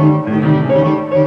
Música